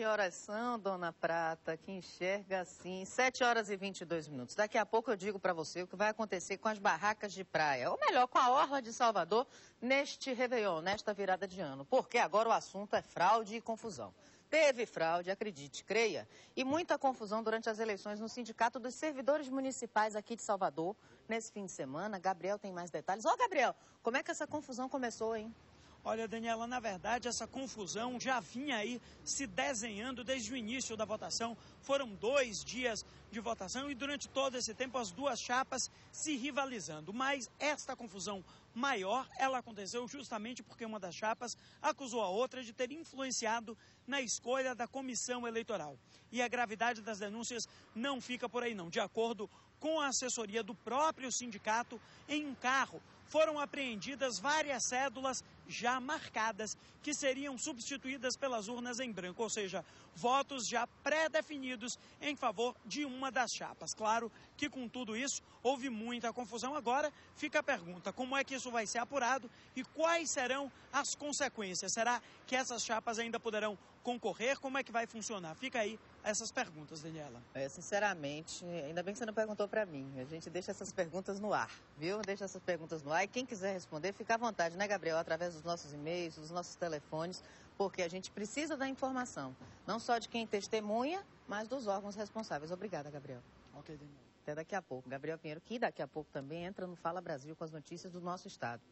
Que horas são, dona Prata, que enxerga assim? 7 horas e 22 minutos. Daqui a pouco eu digo para você o que vai acontecer com as barracas de praia, ou melhor, com a Orla de Salvador neste Réveillon, nesta virada de ano. Porque agora o assunto é fraude e confusão. Teve fraude, acredite, creia, e muita confusão durante as eleições no Sindicato dos Servidores Municipais aqui de Salvador, nesse fim de semana. Gabriel tem mais detalhes. Ô, Gabriel, como é que essa confusão começou, hein? Olha, Daniela, na verdade, essa confusão já vinha aí se desenhando desde o início da votação. Foram dois dias de votação e durante todo esse tempo as duas chapas se rivalizando. Mas esta confusão maior, ela aconteceu justamente porque uma das chapas acusou a outra de ter influenciado na escolha da comissão eleitoral. E a gravidade das denúncias não fica por aí não. De acordo com a assessoria do próprio sindicato, em um carro foram apreendidas várias cédulas já marcadas, que seriam substituídas pelas urnas em branco, ou seja, votos já pré-definidos em favor de uma das chapas. Claro que com tudo isso houve muita confusão. Agora fica a pergunta: como é que isso vai ser apurado e quais serão as consequências? Será que essas chapas ainda poderão concorrer? Como é que vai funcionar? Fica aí essas perguntas, Daniela. É, sinceramente, ainda bem que você não perguntou para mim. A gente deixa essas perguntas no ar, viu? Deixa essas perguntas no ar e quem quiser responder, fica à vontade, né, Gabriel? Através dos nossos e-mails, dos nossos telefones, porque a gente precisa da informação, não só de quem testemunha, mas dos órgãos responsáveis. Obrigada, Gabriel. Ok, Daniela. Até daqui a pouco. Gabriel Pinheiro, que daqui a pouco também entra no Fala Brasil com as notícias do nosso estado.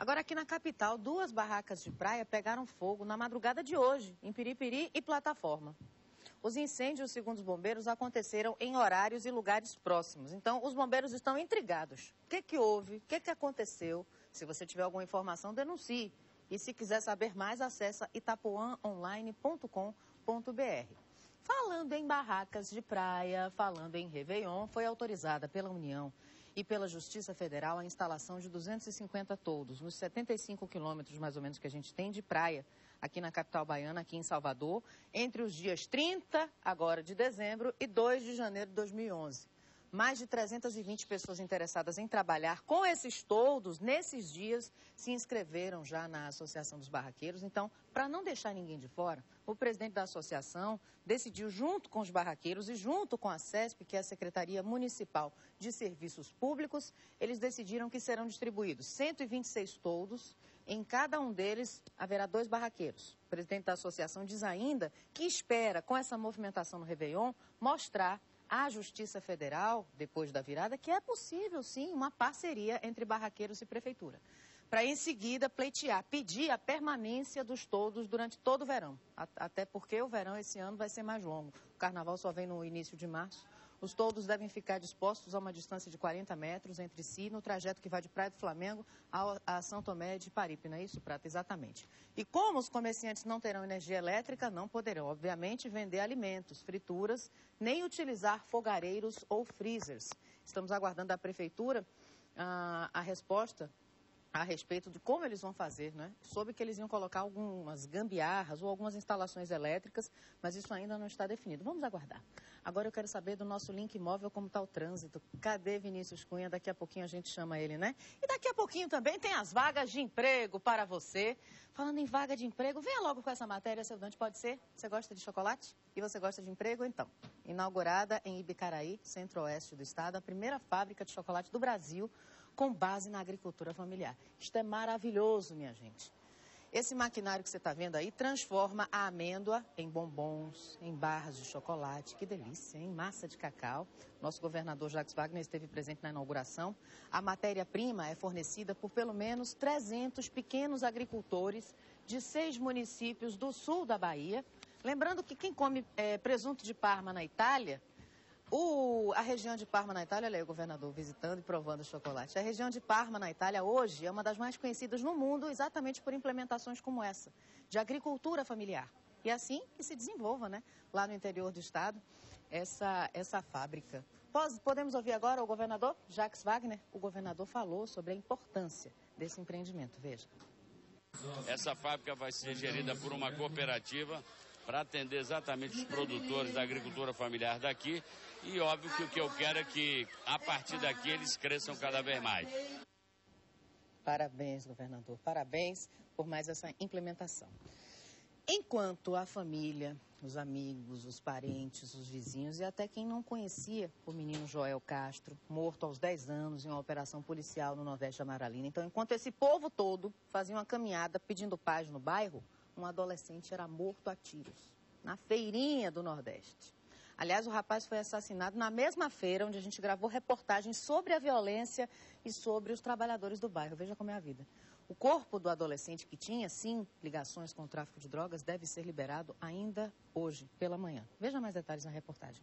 Agora, aqui na capital, duas barracas de praia pegaram fogo na madrugada de hoje, em Piripiri e Plataforma. Os incêndios, segundo os bombeiros, aconteceram em horários e lugares próximos. Então, os bombeiros estão intrigados. O que, que houve? O que, que aconteceu? Se você tiver alguma informação, denuncie. E se quiser saber mais, acessa itapuãonline.com.br. Falando em barracas de praia, falando em Réveillon, foi autorizada pela União e pela Justiça Federal a instalação de 250 toldos nos 75 quilômetros mais ou menos que a gente tem de praia aqui na capital baiana, aqui em Salvador, entre os dias 30 agora de dezembro e 2 de janeiro de 2011. Mais de 320 pessoas interessadas em trabalhar com esses toldos nesses dias se inscreveram já na Associação dos Barraqueiros. Então, para não deixar ninguém de fora, o presidente da associação decidiu, junto com os barraqueiros e junto com a CESP, que é a Secretaria Municipal de Serviços Públicos, eles decidiram que serão distribuídos 126 toldos. Em cada um deles haverá dois barraqueiros. O presidente da associação diz ainda que espera, com essa movimentação no Réveillon, mostrar à Justiça Federal, depois da virada, que é possível sim uma parceria entre barraqueiros e prefeitura. Para em seguida pleitear, pedir a permanência dos todos durante todo o verão. Até porque o verão esse ano vai ser mais longo. O carnaval só vem no início de março. Os toldos devem ficar dispostos a uma distância de 40 metros entre si no trajeto que vai de Praia do Flamengo a, São Tomé de Paripe, não é isso, Prata? Exatamente. E como os comerciantes não terão energia elétrica, não poderão, obviamente, vender alimentos, frituras, nem utilizar fogareiros ou freezers. Estamos aguardando da Prefeitura a, a resposta a respeito de como eles vão fazer, né? Soube que eles iam colocar algumas gambiarras ou algumas instalações elétricas, mas isso ainda não está definido. Vamos aguardar. Agora eu quero saber do nosso link móvel como está o trânsito. Cadê Vinícius Cunha? Daqui a pouquinho a gente chama ele, né? E daqui a pouquinho também tem as vagas de emprego para você. Falando em vaga de emprego, venha logo com essa matéria, seu Dante, pode ser? Você gosta de chocolate? E você gosta de emprego? Então, inaugurada em Ibicaraí, centro-oeste do estado, a primeira fábrica de chocolate do Brasil com base na agricultura familiar. Isto é maravilhoso, minha gente. Esse maquinário que você está vendo aí transforma a amêndoa em bombons, em barras de chocolate. Que delícia, em massa de cacau. Nosso governador Jacques Wagner esteve presente na inauguração. A matéria-prima é fornecida por pelo menos 300 pequenos agricultores de seis municípios do sul da Bahia. Lembrando que quem come é, presunto de Parma na Itália o, a região de Parma, na Itália, olha aí o governador visitando e provando o chocolate. A região de Parma, na Itália, hoje é uma das mais conhecidas no mundo exatamente por implementações como essa, de agricultura familiar. E assim que se desenvolva, né, lá no interior do estado, essa, essa fábrica. Podemos ouvir agora o governador Jacques Wagner? O governador falou sobre a importância desse empreendimento. Veja. Essa fábrica vai ser gerida por uma cooperativa para atender exatamente os produtores da agricultura familiar daqui. E óbvio que o que eu quero é que a partir daqui eles cresçam cada vez mais. Parabéns, governador. Parabéns por mais essa implementação. Enquanto a família, os amigos, os parentes, os vizinhos e até quem não conhecia o menino Joel Castro, morto aos 10 anos em uma operação policial no Nordeste de Amaralina. Então, enquanto esse povo todo fazia uma caminhada pedindo paz no bairro, um adolescente era morto a tiros, na feirinha do Nordeste. Aliás, o rapaz foi assassinado na mesma feira onde a gente gravou reportagens sobre a violência e sobre os trabalhadores do bairro. Veja como é a vida. O corpo do adolescente que tinha, sim, ligações com o tráfico de drogas deve ser liberado ainda hoje, pela manhã. Veja mais detalhes na reportagem.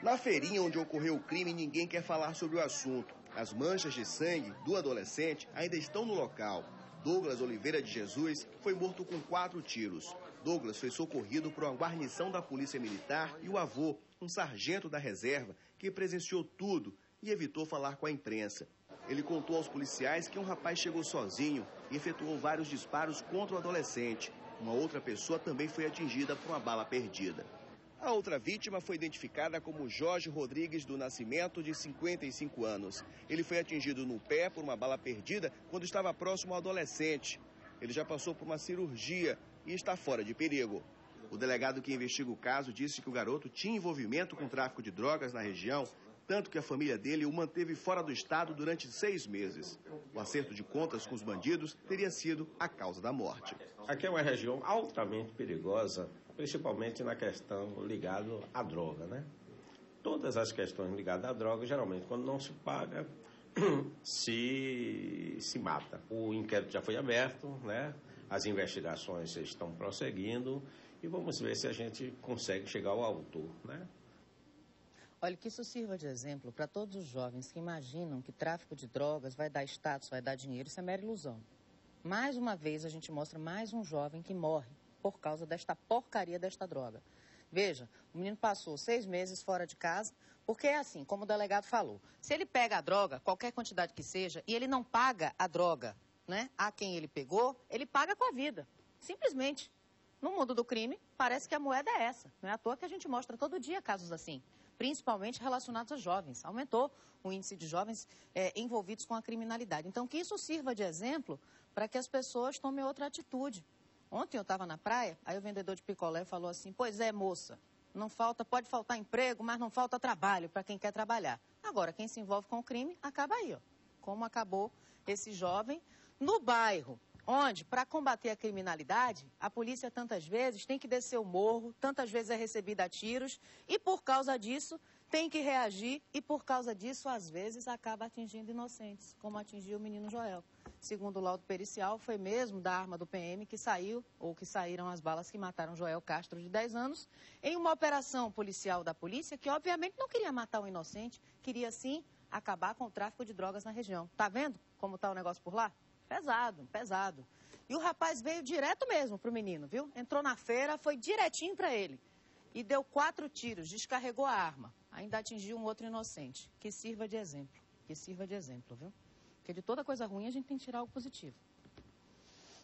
Na feirinha onde ocorreu o crime, ninguém quer falar sobre o assunto. As manchas de sangue do adolescente ainda estão no local. Douglas Oliveira de Jesus foi morto com quatro tiros. Douglas foi socorrido por uma guarnição da Polícia Militar e o avô, um sargento da reserva, que presenciou tudo e evitou falar com a imprensa. Ele contou aos policiais que um rapaz chegou sozinho e efetuou vários disparos contra o adolescente. Uma outra pessoa também foi atingida por uma bala perdida. A outra vítima foi identificada como Jorge Rodrigues do Nascimento, de 55 anos. Ele foi atingido no pé por uma bala perdida quando estava próximo ao adolescente. Ele já passou por uma cirurgia e está fora de perigo. O delegado que investiga o caso disse que o garoto tinha envolvimento com tráfico de drogas na região tanto que a família dele o manteve fora do estado durante seis meses. O acerto de contas com os bandidos teria sido a causa da morte. Aqui é uma região altamente perigosa, principalmente na questão ligada à droga, né? Todas as questões ligadas à droga, geralmente, quando não se paga, se, se mata. O inquérito já foi aberto, né? As investigações estão prosseguindo e vamos ver se a gente consegue chegar ao autor, né? Olha, que isso sirva de exemplo para todos os jovens que imaginam que tráfico de drogas vai dar status, vai dar dinheiro, isso é mera ilusão. Mais uma vez a gente mostra mais um jovem que morre por causa desta porcaria desta droga. Veja, o menino passou seis meses fora de casa, porque é assim, como o delegado falou, se ele pega a droga, qualquer quantidade que seja, e ele não paga a droga né, a quem ele pegou, ele paga com a vida. Simplesmente. No mundo do crime, parece que a moeda é essa. Não é à toa que a gente mostra todo dia casos assim principalmente relacionados a jovens. Aumentou o índice de jovens é, envolvidos com a criminalidade. Então, que isso sirva de exemplo para que as pessoas tomem outra atitude. Ontem eu estava na praia, aí o vendedor de picolé falou assim: Pois é, moça, não falta, pode faltar emprego, mas não falta trabalho para quem quer trabalhar. Agora, quem se envolve com o crime, acaba aí, ó. Como acabou esse jovem no bairro onde, para combater a criminalidade, a polícia tantas vezes tem que descer o morro, tantas vezes é recebida a tiros, e por causa disso tem que reagir, e por causa disso, às vezes, acaba atingindo inocentes, como atingiu o menino Joel. Segundo o laudo pericial, foi mesmo da arma do PM que saiu, ou que saíram as balas que mataram Joel Castro, de 10 anos, em uma operação policial da polícia que, obviamente, não queria matar um inocente, queria sim acabar com o tráfico de drogas na região. Tá vendo como está o negócio por lá? Pesado, pesado. E o rapaz veio direto mesmo pro menino, viu? Entrou na feira, foi direitinho para ele. E deu quatro tiros, descarregou a arma. Ainda atingiu um outro inocente. Que sirva de exemplo. Que sirva de exemplo, viu? Porque de toda coisa ruim a gente tem que tirar algo positivo.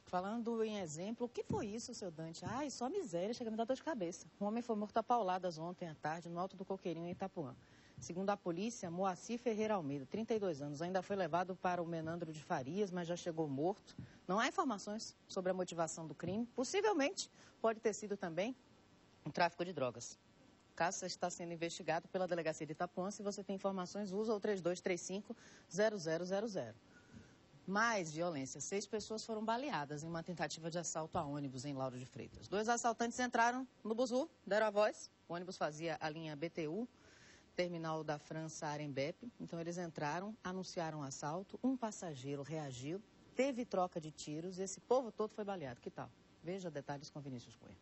Falando em exemplo, o que foi isso, seu Dante? Ai, só miséria, chega a me dar dor de cabeça. Um homem foi morto a pauladas ontem à tarde no alto do Coqueirinho, em Itapuã. Segundo a polícia, Moacir Ferreira Almeida, 32 anos, ainda foi levado para o Menandro de Farias, mas já chegou morto. Não há informações sobre a motivação do crime. Possivelmente pode ter sido também um tráfico de drogas. O caso está sendo investigado pela Delegacia de Itapuã. Se você tem informações, usa o 3235-0000. Mais violência. Seis pessoas foram baleadas em uma tentativa de assalto a ônibus em Lauro de Freitas. Dois assaltantes entraram no Buzu, deram a voz. O ônibus fazia a linha BTU terminal da França Arembepe. Então eles entraram, anunciaram o assalto, um passageiro reagiu, teve troca de tiros e esse povo todo foi baleado. Que tal? Veja detalhes com Vinícius Cunha.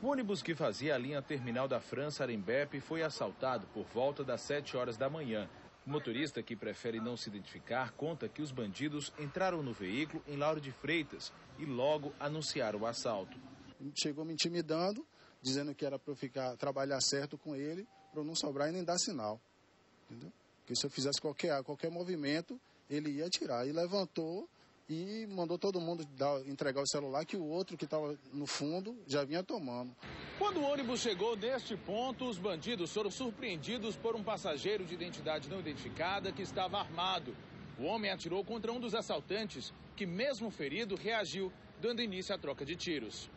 O ônibus que fazia a linha terminal da França Arembepe foi assaltado por volta das 7 horas da manhã. O motorista, que prefere não se identificar, conta que os bandidos entraram no veículo em Lauro de Freitas e logo anunciaram o assalto. Chegou me intimidando, dizendo que era para eu ficar, trabalhar certo com ele para não sobrar e nem dar sinal. Entendeu? Porque se eu fizesse qualquer, qualquer movimento, ele ia atirar. E levantou e mandou todo mundo dar, entregar o celular, que o outro que estava no fundo já vinha tomando. Quando o ônibus chegou neste ponto, os bandidos foram surpreendidos por um passageiro de identidade não identificada que estava armado. O homem atirou contra um dos assaltantes, que, mesmo ferido, reagiu dando início à troca de tiros.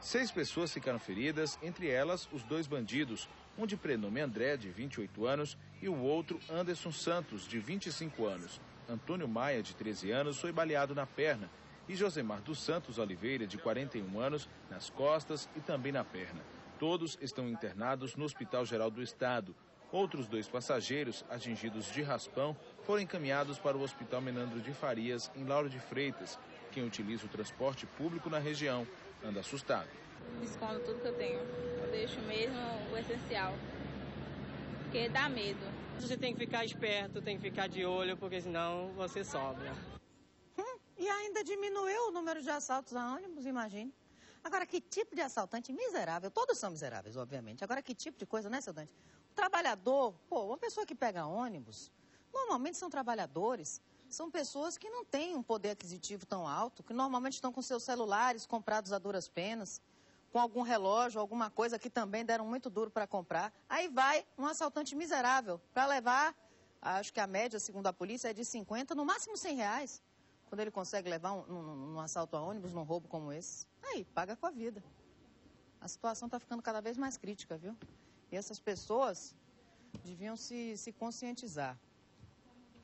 Seis pessoas ficaram feridas, entre elas os dois bandidos, um de prenome André, de 28 anos, e o outro Anderson Santos, de 25 anos. Antônio Maia, de 13 anos, foi baleado na perna e Josemar dos Santos Oliveira, de 41 anos, nas costas e também na perna. Todos estão internados no Hospital Geral do Estado. Outros dois passageiros, atingidos de raspão, foram encaminhados para o Hospital Menandro de Farias, em Lauro de Freitas. Quem utiliza o transporte público na região anda assustado. Escondo tudo que eu tenho. Eu deixo mesmo o essencial. Porque dá medo. Você tem que ficar esperto, tem que ficar de olho, porque senão você sobra. Hum, e ainda diminuiu o número de assaltos a ônibus, imagine. Agora, que tipo de assaltante miserável? Todos são miseráveis, obviamente. Agora, que tipo de coisa, né, seu Dante? O trabalhador, pô, uma pessoa que pega ônibus, normalmente são trabalhadores, são pessoas que não têm um poder aquisitivo tão alto, que normalmente estão com seus celulares comprados a duras penas, com algum relógio, alguma coisa que também deram muito duro para comprar. Aí vai um assaltante miserável para levar, acho que a média, segundo a polícia, é de 50, no máximo 100 reais, quando ele consegue levar um, um, um assalto a ônibus, num roubo como esse. Aí, paga com a vida. A situação está ficando cada vez mais crítica, viu? E essas pessoas deviam se, se conscientizar.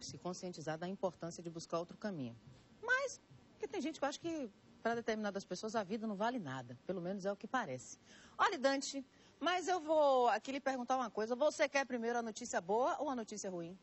Se conscientizar da importância de buscar outro caminho. Mas, porque tem gente que eu acho que para determinadas pessoas a vida não vale nada. Pelo menos é o que parece. Olha, Dante, mas eu vou aqui lhe perguntar uma coisa. Você quer primeiro a notícia boa ou a notícia ruim?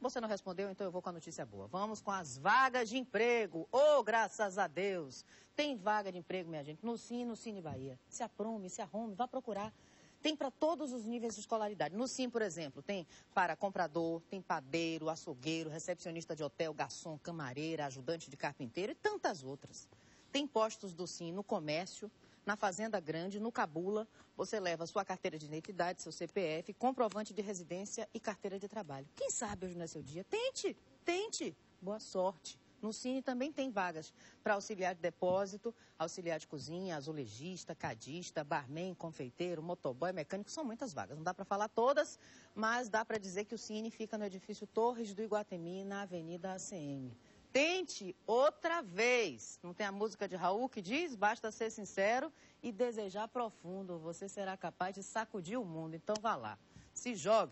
Você não respondeu, então eu vou com a notícia boa. Vamos com as vagas de emprego. Oh, graças a Deus! Tem vaga de emprego, minha gente, no Sim, no Cine Bahia. Se aprume, se arrume, vá procurar. Tem para todos os níveis de escolaridade. No Sim, por exemplo, tem para comprador, tem padeiro, açougueiro, recepcionista de hotel, garçom, camareira, ajudante de carpinteiro e tantas outras. Tem postos do Sim no comércio, na Fazenda Grande, no Cabula, você leva sua carteira de identidade, seu CPF, comprovante de residência e carteira de trabalho. Quem sabe hoje não é seu dia? Tente, tente. Boa sorte. No Cine também tem vagas para auxiliar de depósito, auxiliar de cozinha, azulejista, cadista, barman, confeiteiro, motoboy, mecânico. São muitas vagas. Não dá para falar todas, mas dá para dizer que o Cine fica no edifício Torres do Iguatemi, na Avenida ACM. Tente outra vez. Não tem a música de Raul que diz? Basta ser sincero e desejar profundo. Você será capaz de sacudir o mundo. Então vá lá. Se jogue.